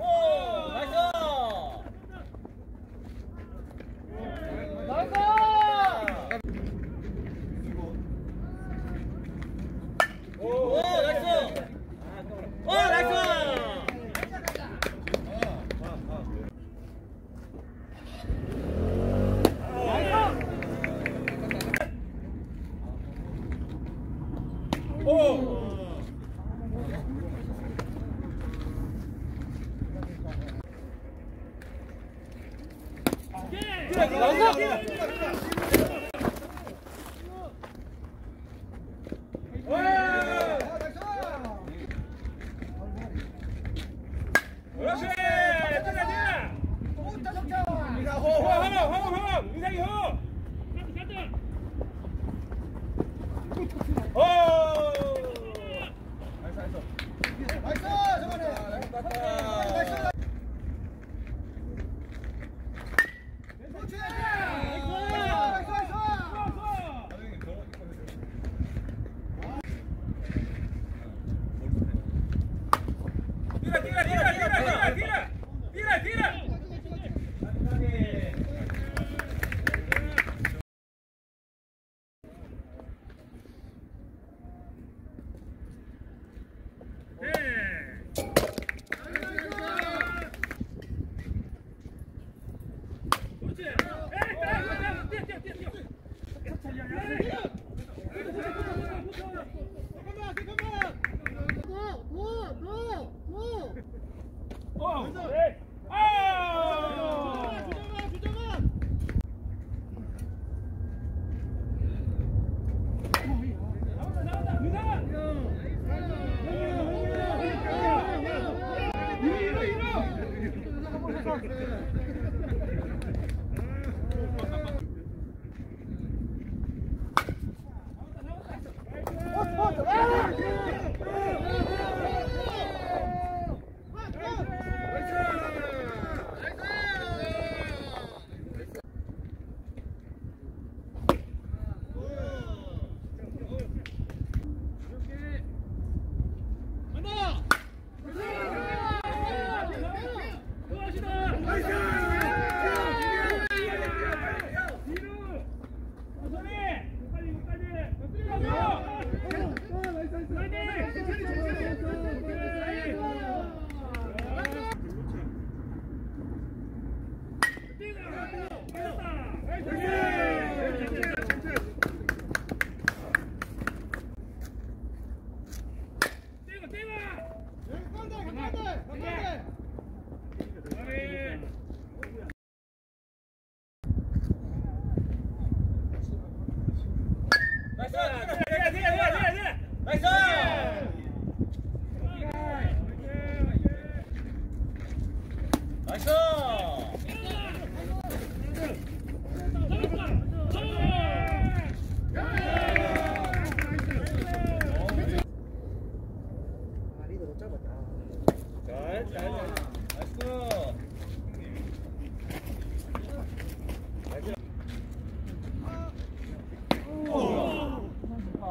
Oh! pocket.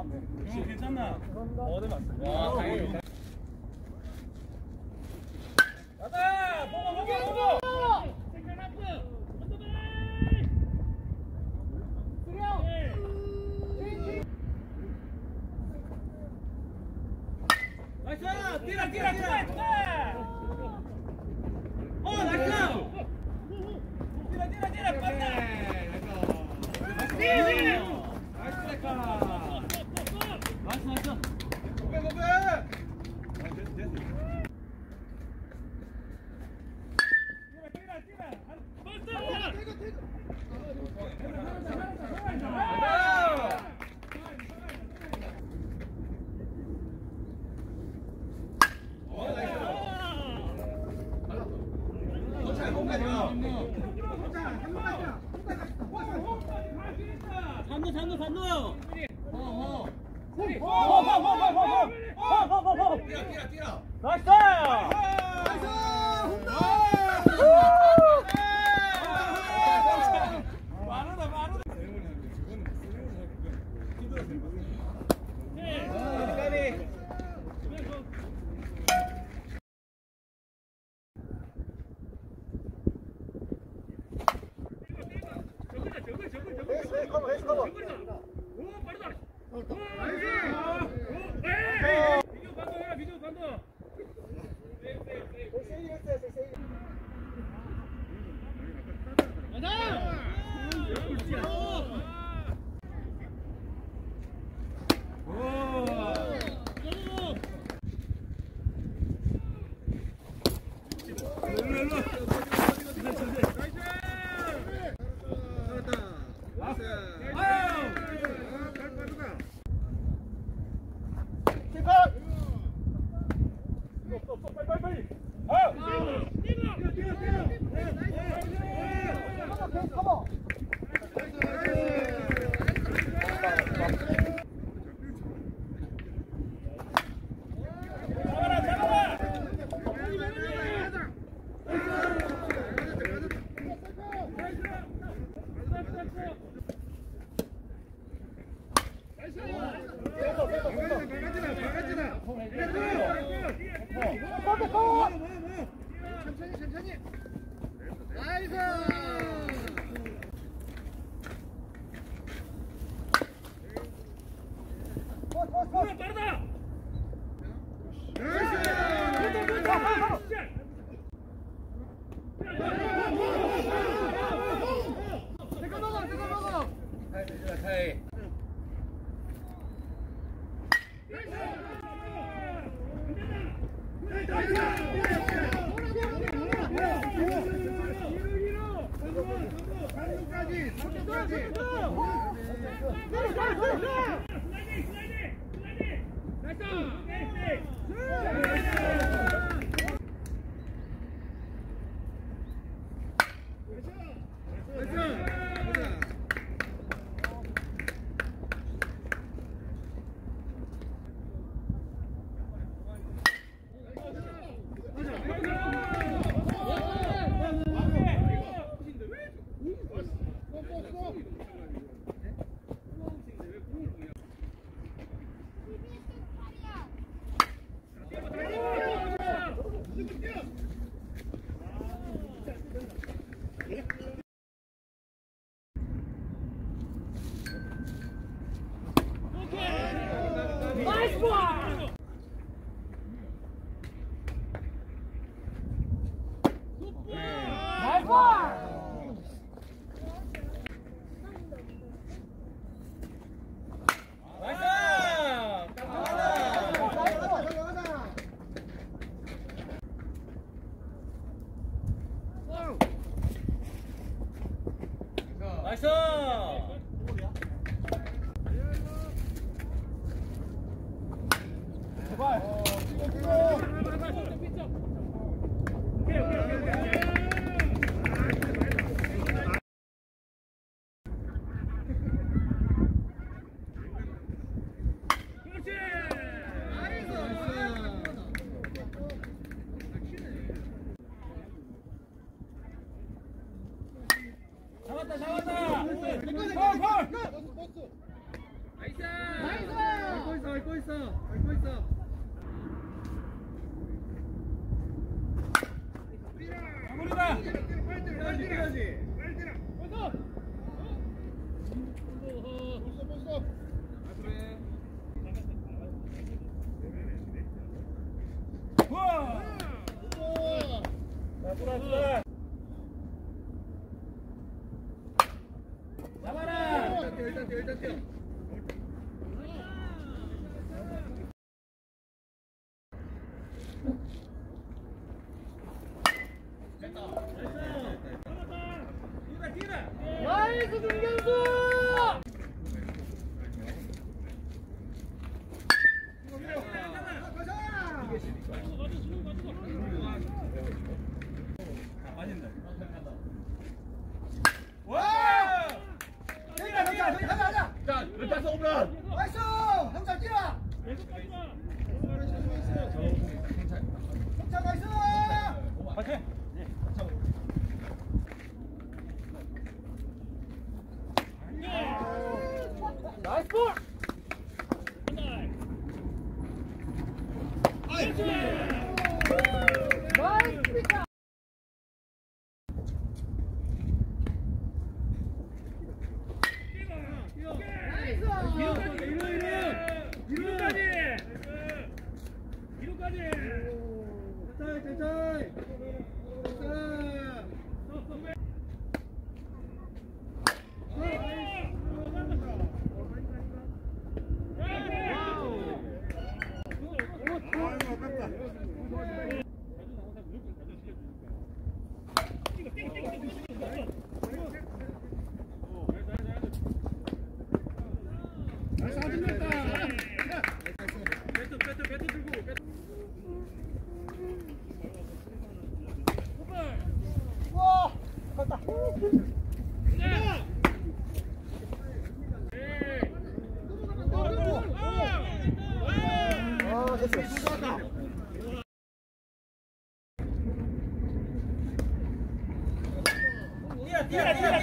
네. 그렇죠. 괜찮나? 어느 네, 맞습니다. 아, 야! Let's go. 来一个。有一个掉 잠깐. 나이스! 형잘 뛰라! 형잘 나이스! 파이팅! 나이스 볼! 아이! Yeah.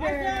네